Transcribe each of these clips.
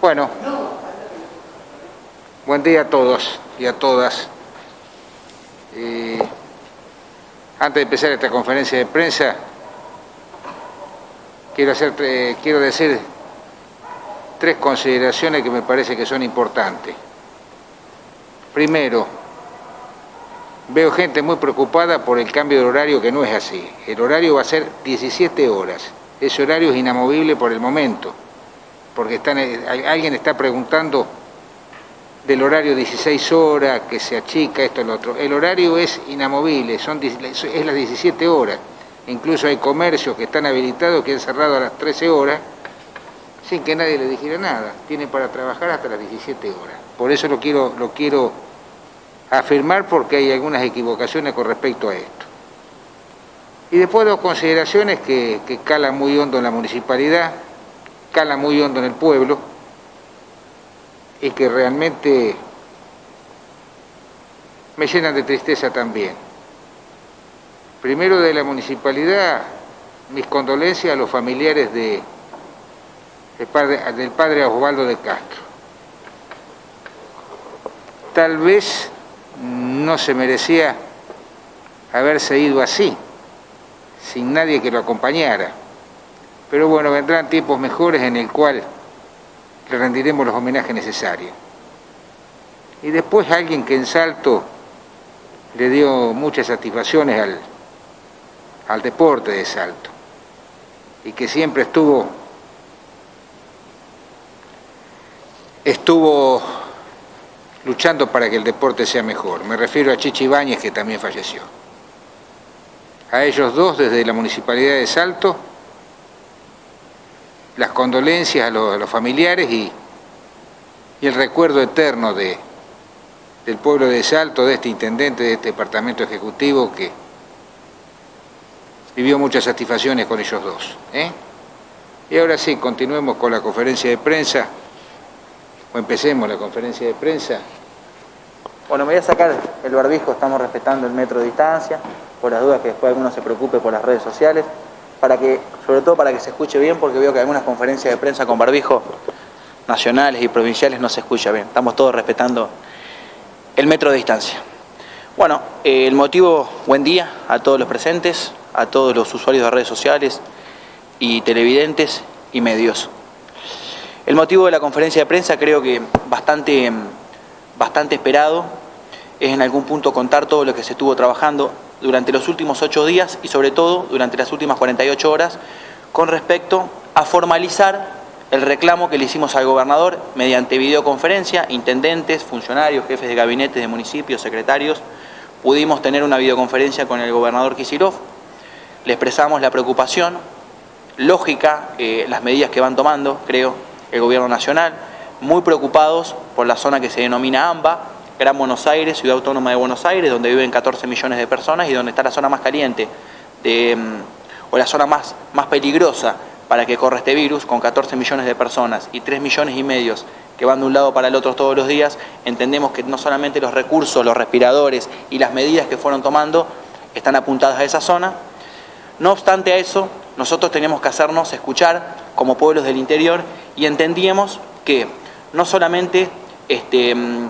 Bueno, buen día a todos y a todas. Eh, antes de empezar esta conferencia de prensa, quiero, hacer, quiero decir tres consideraciones que me parece que son importantes. Primero, veo gente muy preocupada por el cambio de horario que no es así. El horario va a ser 17 horas. Ese horario es inamovible por el momento, porque están, eh, alguien está preguntando del horario 16 horas, que se achica, esto, lo otro. El horario es inamovible, son, es las 17 horas. Incluso hay comercios que están habilitados que han cerrado a las 13 horas sin que nadie le dijera nada. Tiene para trabajar hasta las 17 horas. Por eso lo quiero, lo quiero afirmar porque hay algunas equivocaciones con respecto a esto. Y después dos consideraciones que calan muy hondo en la municipalidad, calan muy hondo en el pueblo y que realmente me llenan de tristeza también. Primero de la municipalidad, mis condolencias a los familiares padre, del padre Osvaldo de Castro. Tal vez no se merecía haberse ido así, sin nadie que lo acompañara. Pero bueno, vendrán tiempos mejores en el cual le rendiremos los homenajes necesarios. Y después alguien que en Salto le dio muchas satisfacciones al, al deporte de Salto y que siempre estuvo estuvo luchando para que el deporte sea mejor. Me refiero a Chichi Ibáñez, que también falleció. A ellos dos, desde la Municipalidad de Salto, las condolencias a los, familiares y, el recuerdo eterno de, del pueblo de Salto, de este intendente, de este departamento ejecutivo que vivió muchas satisfacciones con ellos dos. ¿eh? Y ahora sí, continuemos con la conferencia de prensa, o empecemos la conferencia de prensa. Bueno, me voy a sacar el barbijo, estamos respetando el metro de distancia, por las dudas que después alguno se preocupe por las redes sociales para que, sobre todo para que se escuche bien, porque veo que algunas conferencias de prensa con barbijo nacionales y provinciales no se escucha bien. Estamos todos respetando el metro de distancia. Bueno, eh, el motivo, buen día a todos los presentes, a todos los usuarios de redes sociales y televidentes y medios. El motivo de la conferencia de prensa creo que bastante, bastante esperado es en algún punto contar todo lo que se estuvo trabajando durante los últimos ocho días y sobre todo durante las últimas 48 horas con respecto a formalizar el reclamo que le hicimos al gobernador mediante videoconferencia, intendentes, funcionarios, jefes de gabinete de municipios, secretarios, pudimos tener una videoconferencia con el gobernador Kisilov, le expresamos la preocupación, lógica, eh, las medidas que van tomando, creo, el gobierno nacional, muy preocupados por la zona que se denomina AMBA, Gran Buenos Aires, ciudad autónoma de Buenos Aires, donde viven 14 millones de personas y donde está la zona más caliente mm, o la zona más, más peligrosa para que corra este virus, con 14 millones de personas y 3 millones y medios que van de un lado para el otro todos los días, entendemos que no solamente los recursos, los respiradores y las medidas que fueron tomando están apuntadas a esa zona. No obstante a eso, nosotros tenemos que hacernos escuchar como pueblos del interior y entendíamos que no solamente este, mm,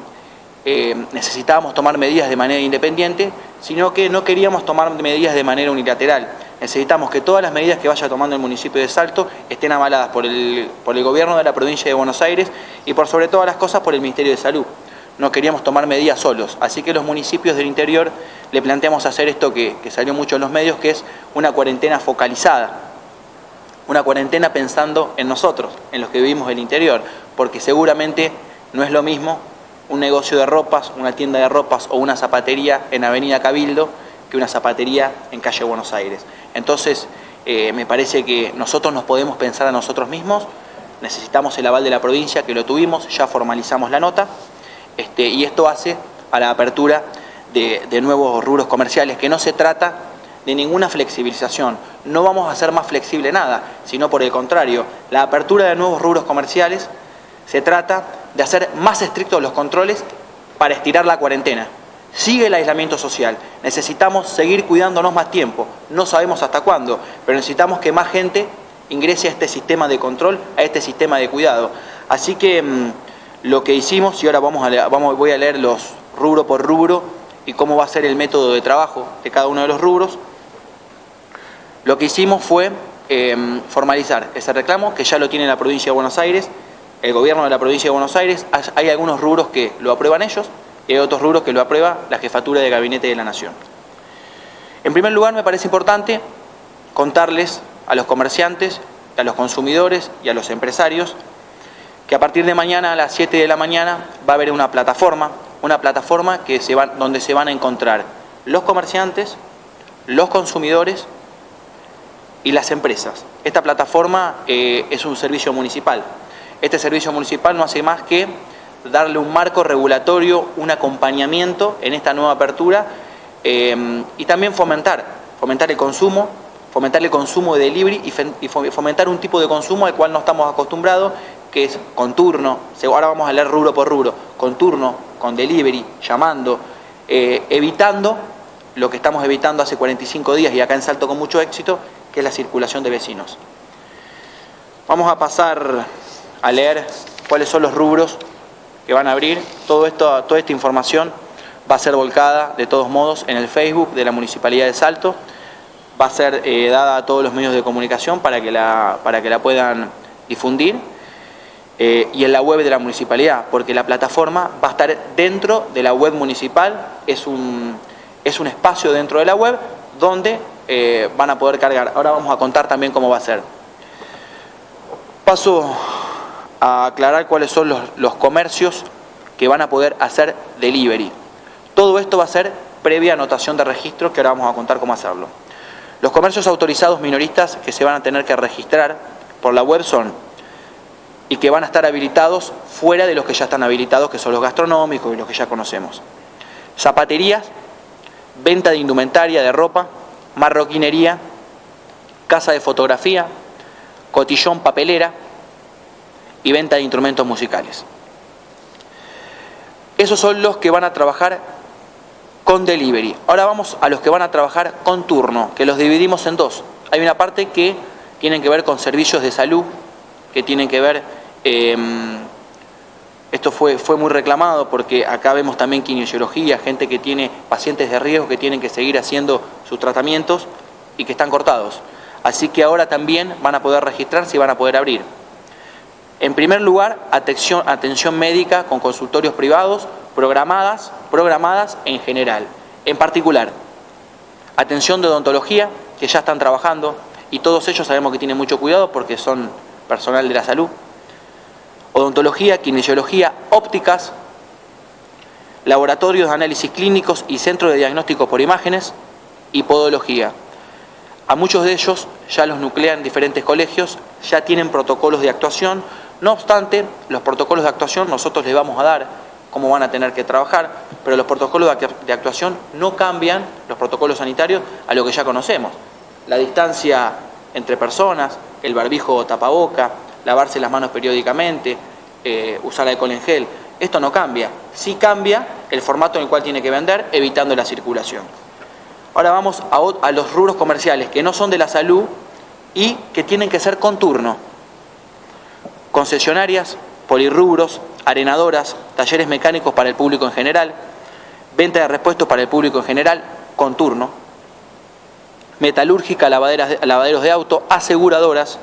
eh, necesitábamos tomar medidas de manera independiente, sino que no queríamos tomar medidas de manera unilateral. Necesitamos que todas las medidas que vaya tomando el municipio de Salto estén avaladas por el, por el gobierno de la provincia de Buenos Aires y por sobre todas las cosas por el Ministerio de Salud. No queríamos tomar medidas solos, así que los municipios del interior le planteamos hacer esto que, que salió mucho en los medios, que es una cuarentena focalizada, una cuarentena pensando en nosotros, en los que vivimos del interior, porque seguramente no es lo mismo un negocio de ropas, una tienda de ropas o una zapatería en Avenida Cabildo que una zapatería en calle Buenos Aires. Entonces, eh, me parece que nosotros nos podemos pensar a nosotros mismos, necesitamos el aval de la provincia, que lo tuvimos, ya formalizamos la nota, este, y esto hace a la apertura de, de nuevos rubros comerciales, que no se trata de ninguna flexibilización, no vamos a hacer más flexible nada, sino por el contrario, la apertura de nuevos rubros comerciales se trata de hacer más estrictos los controles para estirar la cuarentena. Sigue el aislamiento social. Necesitamos seguir cuidándonos más tiempo. No sabemos hasta cuándo, pero necesitamos que más gente ingrese a este sistema de control, a este sistema de cuidado. Así que mm, lo que hicimos, y ahora vamos a, vamos, voy a leer los rubro por rubro y cómo va a ser el método de trabajo de cada uno de los rubros, lo que hicimos fue em, formalizar ese reclamo, que ya lo tiene la provincia de Buenos Aires, el gobierno de la provincia de Buenos Aires, hay algunos rubros que lo aprueban ellos y hay otros rubros que lo aprueba la jefatura de gabinete de la Nación. En primer lugar, me parece importante contarles a los comerciantes, a los consumidores y a los empresarios que a partir de mañana a las 7 de la mañana va a haber una plataforma, una plataforma que se donde se van a encontrar los comerciantes, los consumidores y las empresas. Esta plataforma eh, es un servicio municipal. Este servicio municipal no hace más que darle un marco regulatorio, un acompañamiento en esta nueva apertura eh, y también fomentar, fomentar el consumo, fomentar el consumo de delivery y fomentar un tipo de consumo al cual no estamos acostumbrados, que es con turno, ahora vamos a leer rubro por rubro, con turno, con delivery, llamando, eh, evitando lo que estamos evitando hace 45 días y acá en Salto con mucho éxito, que es la circulación de vecinos. Vamos a pasar a leer cuáles son los rubros que van a abrir. Todo esto, toda esta información va a ser volcada de todos modos en el Facebook de la Municipalidad de Salto. Va a ser eh, dada a todos los medios de comunicación para que la, para que la puedan difundir. Eh, y en la web de la municipalidad, porque la plataforma va a estar dentro de la web municipal, es un, es un espacio dentro de la web donde eh, van a poder cargar. Ahora vamos a contar también cómo va a ser. Paso a aclarar cuáles son los, los comercios que van a poder hacer delivery. Todo esto va a ser previa anotación de registro, que ahora vamos a contar cómo hacerlo. Los comercios autorizados minoristas que se van a tener que registrar por la web son y que van a estar habilitados fuera de los que ya están habilitados, que son los gastronómicos y los que ya conocemos. Zapaterías, venta de indumentaria, de ropa, marroquinería, casa de fotografía, cotillón papelera y venta de instrumentos musicales. Esos son los que van a trabajar con delivery. Ahora vamos a los que van a trabajar con turno, que los dividimos en dos. Hay una parte que tienen que ver con servicios de salud, que tienen que ver, em, esto fue, fue muy reclamado porque acá vemos también kinesiología, gente que tiene pacientes de riesgo que tienen que seguir haciendo sus tratamientos y que están cortados. Así que ahora también van a poder registrarse y van a poder abrir. En primer lugar, atención, médica con consultorios privados programadas, programadas en general. En particular, atención de odontología, que ya están trabajando, y todos ellos sabemos que tienen mucho cuidado porque son personal de la salud, odontología, kinesiología, ópticas, laboratorios de análisis clínicos y centros de diagnóstico por imágenes y podología. A muchos de ellos ya los nuclean diferentes colegios, ya tienen protocolos de actuación, no obstante, los protocolos de actuación nosotros les vamos a dar cómo van a tener que trabajar, pero los protocolos de actuación no cambian, los protocolos sanitarios, a lo que ya conocemos. La distancia entre personas, el barbijo o tapaboca, lavarse las manos periódicamente, eh, usar alcohol en gel. Esto no cambia. Sí cambia el formato en el cual tiene que vender, evitando la circulación. Ahora vamos a, a los rubros comerciales que no son de la salud y que tienen que ser con turno. Concesionarias, polirrubros, arenadoras, talleres mecánicos para el público en general, venta de repuestos para el público en general, con turno metalúrgica, lavaderos de auto, aseguradoras,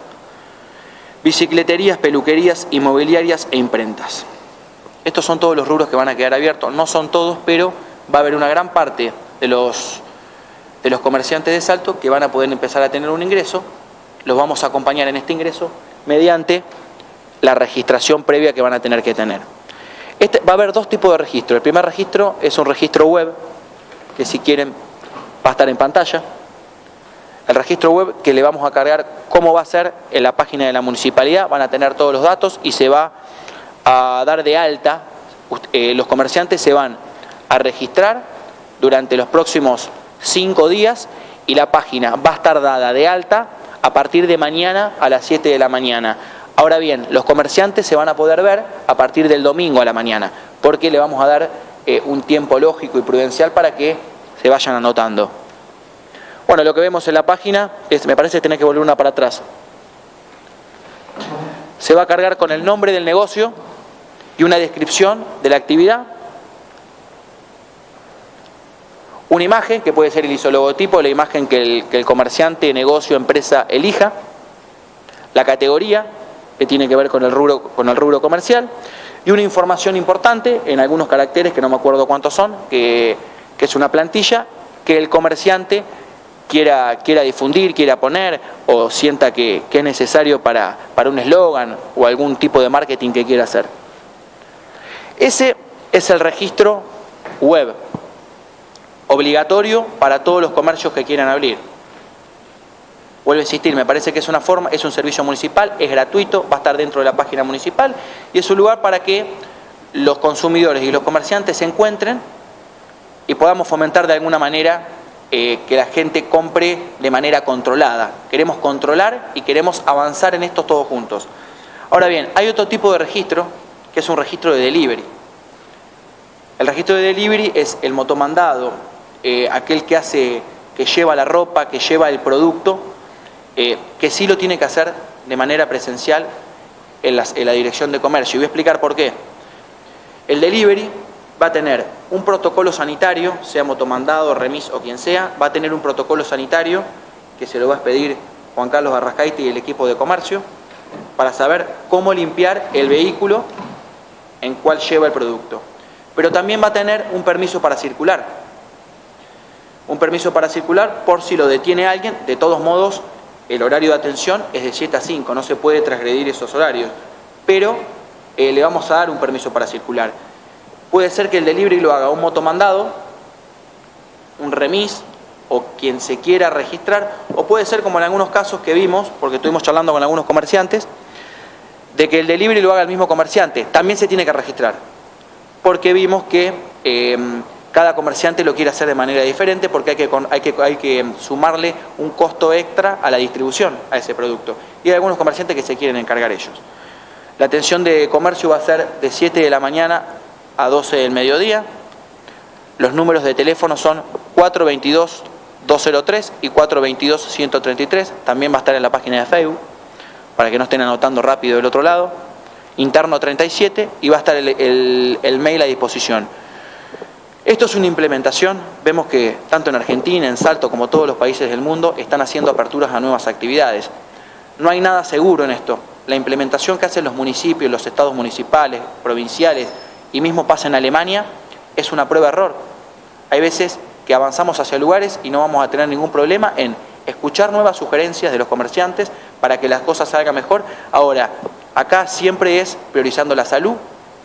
bicicleterías, peluquerías, inmobiliarias e imprentas. Estos son todos los rubros que van a quedar abiertos, no son todos, pero va a haber una gran parte de los, de los comerciantes de Salto que van a poder empezar a tener un ingreso, los vamos a acompañar en este ingreso mediante la registración previa que van a tener que tener. Este, va a haber dos tipos de registro. El primer registro es un registro web, que si quieren va a estar en pantalla, el registro web que le vamos a cargar cómo va a ser en la página de la municipalidad, van a tener todos los datos y se va a dar de alta, eh, los comerciantes se van a registrar durante los próximos cinco días y la página va a estar dada de alta a partir de mañana a las 7 de la mañana. Ahora bien, los comerciantes se van a poder ver a partir del domingo a la mañana, porque le vamos a dar eh, un tiempo lógico y prudencial para que se vayan anotando. Bueno, lo que vemos en la página, es, me parece que tiene que volver una para atrás. se va a cargar con el nombre del negocio y una descripción de la actividad, una imagen, que puede ser el isologotipo, la imagen que el comerciante, negocio, empresa elija, la categoría, que tiene que ver con el rubro, con el rubro comercial, y una información importante, en algunos caracteres, que no me acuerdo cuántos son, que, que es una plantilla, que el comerciante quiera, quiera difundir, quiera poner o sienta que, que es necesario para, para un eslogan o algún tipo de marketing que quiera hacer. Ese es el registro web, obligatorio para todos los comercios que quieran abrir. Vuelvo a insistir, me parece que es una forma, es un servicio municipal, es gratuito, va a estar dentro de la página municipal y es un lugar para que los consumidores y los comerciantes se encuentren y podamos fomentar de alguna manera eh, que la gente compre de manera controlada. Queremos controlar y queremos avanzar en esto todos juntos. Ahora bien, hay otro tipo de registro que es un registro de delivery. El registro de delivery es el motomandado, eh, aquel que hace, que lleva la ropa, que lleva el producto, eh, que sí lo tiene que hacer de manera presencial en, la dirección de comercio. Y voy a explicar por qué. El delivery va a tener un protocolo sanitario, sea motomandado, remis o quien sea, va a tener un protocolo sanitario que se lo va a expedir Juan Carlos Arrascaite y el equipo de comercio para saber cómo limpiar el vehículo en cual lleva el producto. Pero también va a tener un permiso para circular. Un permiso para circular por si lo detiene alguien, de todos modos el horario de atención es de 7 a 5, no se puede transgredir esos horarios, pero eh, le vamos a dar un permiso para circular. Puede ser que el delivery lo haga un motomandado, un remis o quien se quiera registrar, o puede ser como en algunos casos que vimos, porque estuvimos charlando con algunos comerciantes, de que el delivery lo haga el mismo comerciante, también se tiene que registrar, porque vimos que eh, cada comerciante lo quiere hacer de manera diferente porque hay que, hay, que, hay que sumarle un costo extra a la distribución a ese producto. Y hay algunos comerciantes que se quieren encargar ellos. La atención de comercio va a ser de 7 de la mañana a 12 del mediodía. Los números de teléfono son 422-203 y 422-133. También va a estar en la página de Facebook, para que no estén anotando rápido del otro lado. Interno 37 y va a estar el, el mail a disposición. Esto es una implementación, vemos que tanto en Argentina, en Salto, como todos los países del mundo, están haciendo aperturas a nuevas actividades. No hay nada seguro en esto. La implementación que hacen los municipios, los estados municipales, provinciales, y mismo pasa en Alemania, es una prueba error. Hay veces que avanzamos hacia lugares y no vamos a tener ningún problema en escuchar nuevas sugerencias de los comerciantes para que las cosas salgan mejor. Ahora, acá siempre es priorizando la salud,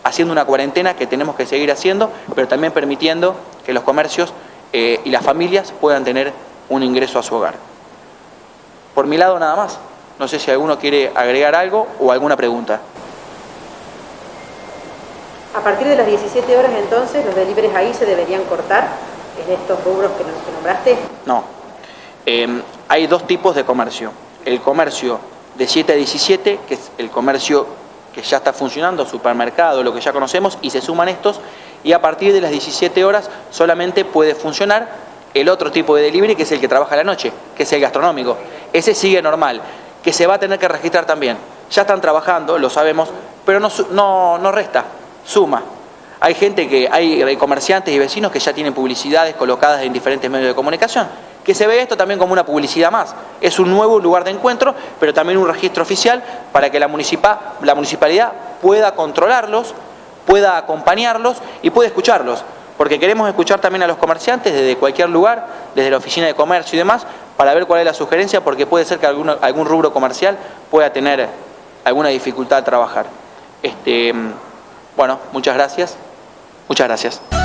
haciendo una cuarentena que tenemos que seguir haciendo, pero también permitiendo que los comercios eh, y las familias puedan tener un ingreso a su hogar. Por mi lado nada más. No sé si alguno quiere agregar algo o alguna pregunta. A partir de las 17 horas entonces, los deliveries ahí se deberían cortar en estos rubros que, nombraste. No. Em, hay dos tipos de comercio. El comercio de 7 a 17, que es el comercio que ya está funcionando, supermercado, lo que ya conocemos, y se suman estos, y a partir de las 17 horas solamente puede funcionar el otro tipo de delivery, que es el que trabaja la noche, que es el gastronómico. Ese sigue normal, que se va a tener que registrar también. Ya están trabajando, lo sabemos, pero no, no, no resta suma. Hay gente que, hay comerciantes y vecinos que ya tienen publicidades colocadas en diferentes medios de comunicación, que se ve esto también como una publicidad más. Es un nuevo lugar de encuentro, pero también un registro oficial para que la, la municipalidad pueda controlarlos, pueda acompañarlos y pueda escucharlos. Porque queremos escuchar también a los comerciantes desde cualquier lugar, desde la oficina de comercio y demás, para ver cuál es la sugerencia, porque puede ser que algún rubro comercial pueda tener alguna dificultad al trabajar. Este, bueno, muchas gracias. Muchas gracias.